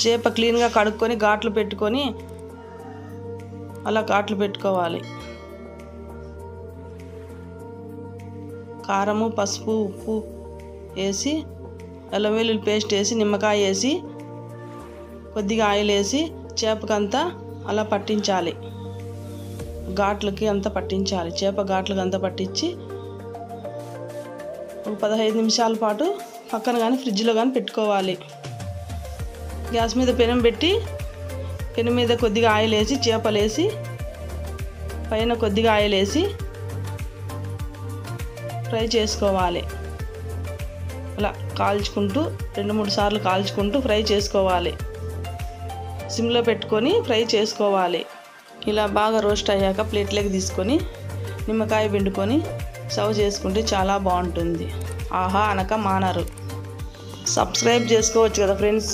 చేప క్లీన్గా కడుక్కొని ఘాట్లు పెట్టుకొని అలా ఘాట్లు పెట్టుకోవాలి. కారము పసుపు ఉప్పు వేసి అల్లం వెల్లుల్లి పేస్ట్ వేసి నిమ్మకాయ వేసి కొద్దిగా ఆయిల్ వేసి చేపకంతా అలా పట్టించాలి. ఘాట్లకి అంతా పట్టించాలి. చేప ఘాట్లకి అంతా పట్టించి ఒక పదహైదు నిమిషాల పాటు పక్కన కానీ ఫ్రిడ్జ్లో కానీ పెట్టుకోవాలి. గ్యాస్ మీద పెనం పెట్టి పెనం మీద కొద్దిగా ఆయిల్ వేసి చేపలు వేసి పైన కొద్దిగా ఆయిల్ వేసి ఫ్రై చేసుకోవాలి. అలా కాల్చుకుంటూ రెండు మూడు సార్లు కాల్చుకుంటూ ఫ్రై చేసుకోవాలి. సిమ్లో పెట్టుకొని ఫ్రై చేసుకోవాలి. ఇలా బాగా రోస్ట్ అయ్యాక ప్లేట్లోకి తీసుకొని నిమ్మకాయ పిండుకొని సర్వ్ చేసుకుంటే చాలా బాగుంటుంది. ఆహా అనక మానరు. సబ్స్క్రైబ్ చేసుకోవచ్చు కదా ఫ్రెండ్స్.